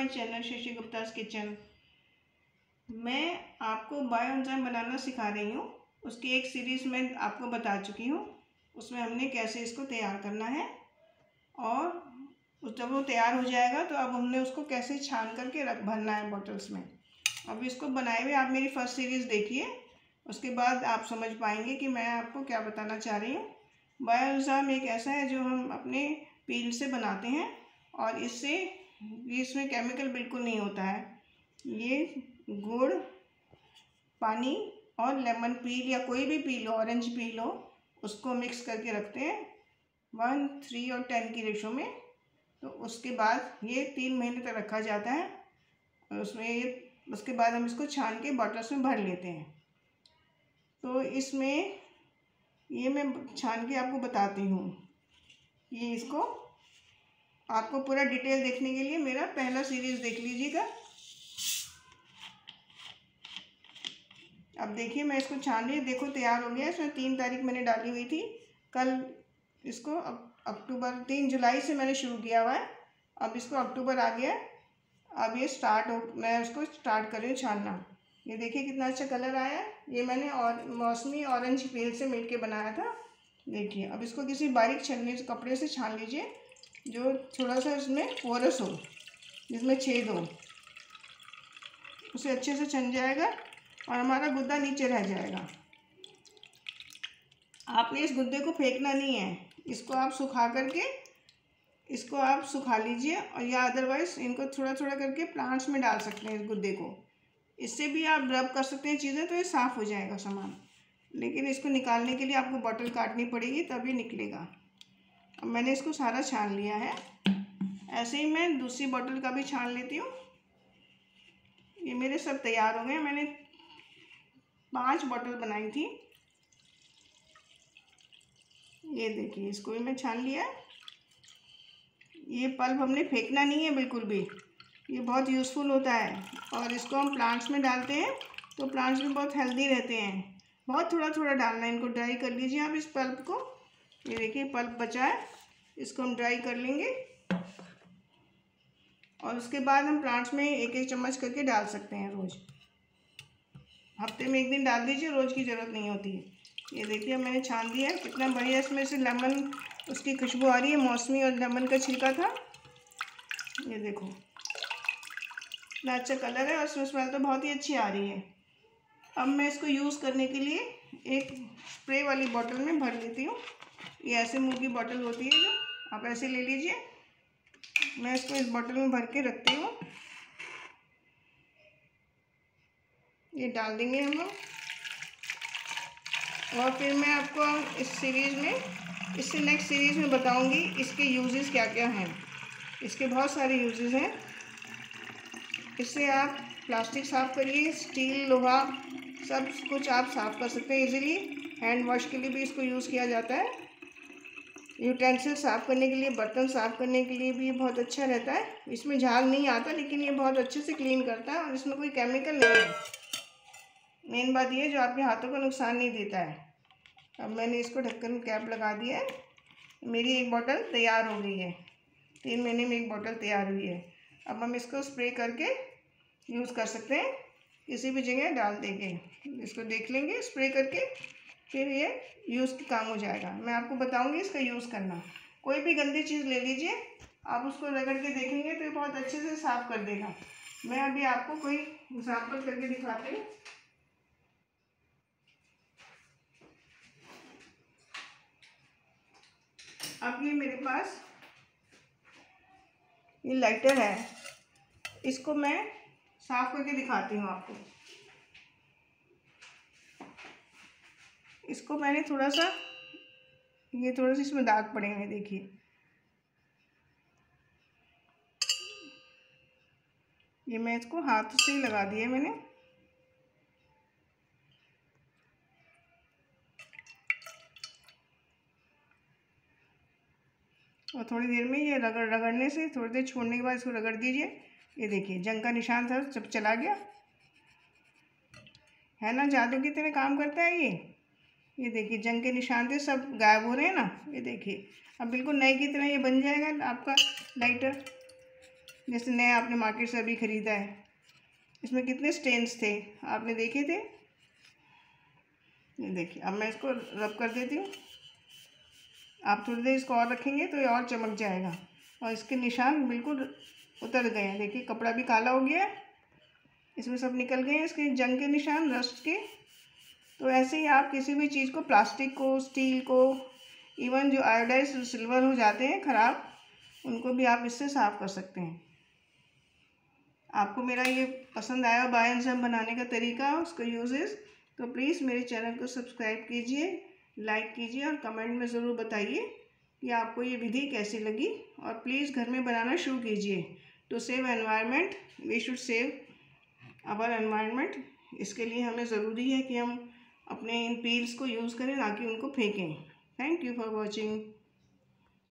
My channel Shashi Gupta's kitchen. मैं आपको बायोजाम बनाना सिखा रही हूँ। उसकी एक सीरीज़ में आपको बता चुकी हूँ। उसमें हमने कैसे इसको तैयार करना है और जब वो तैयार हो जाएगा तो अब हमने उसको कैसे छान करके रख भरना है बॉटल्स में। अब इसको बनाए हुए आप मेरी फ़र्स्ट सीरीज़ देखिए। उसके बाद आप समझ पाएँगे कि मैं आपको क्या बताना चाह रही हूँ। बायोजाम एक ऐसा है जो हम अपने पील से बनाते हैं और इससे इसमें केमिकल बिल्कुल नहीं होता है। ये गुड़, पानी और लेमन पील या कोई भी पील हो ऑरेंज पील हो, उसको मिक्स करके रखते हैं। वन थ्री और टेन की रेशो में। तो उसके बाद ये तीन महीने तक रखा जाता है। और उसमें ये, उसके बाद हम इसको छान के बॉटल्स में भर लेते हैं। तो इसमें ये मैं छान के आपको बताती हूँ। ये इसको आपको पूरा डिटेल देखने के लिए मेरा पहला सीरीज़ देख लीजिएगा। अब देखिए, मैं इसको छान रही देखो, तैयार हो गया इसमें तीन तारीख मैंने डाली हुई थी। कल इसको अक्टूबर, तीन जुलाई से मैंने शुरू किया हुआ है। अब इसको अक्टूबर आ गया अब ये स्टार्ट हो, मैं उसको स्टार्ट कर रही हूँ छानना। ये देखिए कितना अच्छा कलर आया ये मैंने और, मौसमी ऑरेंज पेल से मिल के बनाया था। देखिए, अब इसको किसी बारीक छन्नी कपड़े से छान लीजिए। जो थोड़ा सा इसमें पोरस हो, जिसमें छेद हो, उसे अच्छे से छन जाएगा और हमारा गुद्दा नीचे रह जाएगा। आपने इस गुद्दे को फेंकना नहीं है। इसको आप सुखा करके, इसको आप सुखा लीजिए और या अदरवाइज़ इनको थोड़ा थोड़ा करके प्लांट्स में डाल सकते हैं इस गुद्दे को। इससे भी आप रब कर सकते हैं चीज़ें तो ये साफ़ हो जाएगा सामान। लेकिन इसको निकालने के लिए आपको बॉटल काटनी पड़ेगी, तभी निकलेगा। मैंने इसको सारा छान लिया है। ऐसे ही मैं दूसरी बॉटल का भी छान लेती हूँ। ये मेरे सब तैयार हो गए। मैंने पाँच बॉटल बनाई थी। ये देखिए, इसको भी मैं छान लिया ये पल्प हमने फेंकना नहीं है बिल्कुल भी। ये बहुत यूज़फुल होता है। और इसको हम प्लांट्स में डालते हैं तो प्लांट्स भी बहुत हेल्दी रहते हैं। बहुत थोड़ा थोड़ा डालना है इनको। ड्राई कर लीजिए आप इस पल्प को। ये देखिए, पल्प बचा है। इसको हम ड्राई कर लेंगे। और उसके बाद हम प्लांट्स में एक एक चम्मच करके डाल सकते हैं रोज़। हफ़्ते में एक दिन डाल दीजिए, रोज़ की ज़रूरत नहीं होती है। ये देखिए मैंने छान दिया है। कितना बढ़िया इसमें से लेमन, उसकी खुशबू आ रही है। मौसमी और लेमन का छिलका था। ये देखो इतना अच्छा कलर है और उसमें स्मेल तो बहुत ही अच्छी आ रही है। अब मैं इसको यूज़ करने के लिए एक स्प्रे वाली बॉटल में भर लेती हूँ। ये ऐसे मुँह की बॉटल होती है जो, आप ऐसे ले लीजिए। मैं इसको इस बॉटल में भर के रखती हूँ। ये डाल देंगे हम लोग। और फिर मैं आपको इस सीरीज़ में, इससे नेक्स्ट सीरीज़ में बताऊँगी इसके यूजेस क्या क्या हैं। इसके बहुत सारे यूजेस हैं। इससे आप प्लास्टिक साफ़ करिए स्टील लोहा, सब कुछ आप साफ़ कर सकते हैं इजीली हैंड वॉश के लिए भी इसको यूज़ किया जाता है। यूटेंसिल साफ़ करने के लिए, बर्तन साफ़ करने के लिए भी बहुत अच्छा रहता है। इसमें झाग नहीं आता, लेकिन ये बहुत अच्छे से क्लीन करता है और इसमें कोई केमिकल नहीं है। मेन बात ये जो आपके हाथों को नुकसान नहीं देता है। अब मैंने इसको ढक्कन कैप लगा दिया है। मेरी एक बोतल तैयार हो गई है। तीन महीने में एक बोतल तैयार हुई है। अब हम इसको स्प्रे करके यूज़ कर सकते हैं। किसी भी जगह डाल देंगे। इसको देख लेंगे स्प्रे करके फिर ये यूज़ के काम हो जाएगा। मैं आपको बताऊँगी इसका यूज़ करना। कोई भी गंदी चीज़ ले लीजिए, आप उसको रगड़ के देखेंगे तो ये बहुत अच्छे से साफ़ कर देगा। मैं अभी आपको कोई एग्ज़ाम्पल करके दिखाती हूँ। अब ये मेरे पास ये लाइटर है। इसको मैं साफ़ करके दिखाती हूँ आपको। इसको मैंने थोड़ा सा, ये थोड़ा सा इसमें दाग पड़े हैं, देखिए। ये मैं इसको हाथ से ही लगा दिया मैंने। और थोड़ी देर में ये रगड़, रगड़ने से, थोड़ी देर छोड़ने के बाद इसको रगड़ दीजिए। ये देखिए, जंग का निशान था, जब चला गया। है ना, जादू की तरह काम करता है ये। ये देखिए, जंग के निशान थे, सब गायब हो रहे हैं ना? ये देखिए, अब बिल्कुल नए की तरह ये बन जाएगा आपका लाइटर जैसे नया आपने मार्केट से अभी ख़रीदा है। इसमें कितने स्टेन्स थे? आपने देखे थे? ये देखिए, अब मैं इसको रब कर देती हूँ। आप थोड़ी देर इसको और रखेंगे तो ये और चमक जाएगा। और इसके निशान बिल्कुल उतर गए हैं। देखिए, कपड़ा भी काला हो गया है। इसमें सब निकल गए हैं, इसके जंग के निशान रस्ट के। तो ऐसे ही आप किसी भी चीज़ को, प्लास्टिक को, स्टील को, इवन जो आयोडाइज सिल्वर हो जाते हैं ख़राब, उनको भी आप इससे साफ़ कर सकते हैं। आपको मेरा ये पसंद आया बायोजम बनाने का तरीका, उसका यूजेस तो प्लीज़ मेरे चैनल को सब्सक्राइब कीजिए लाइक कीजिए और कमेंट में ज़रूर बताइए कि आपको ये विधि कैसी लगी और प्लीज़ घर में बनाना शुरू कीजिए। To save environment we should save our environment इसके लिए हमें ज़रूरी है कि हम अपने इन पील्स को यूज़ करें ना कि उनको फेंकें। Thank you for watching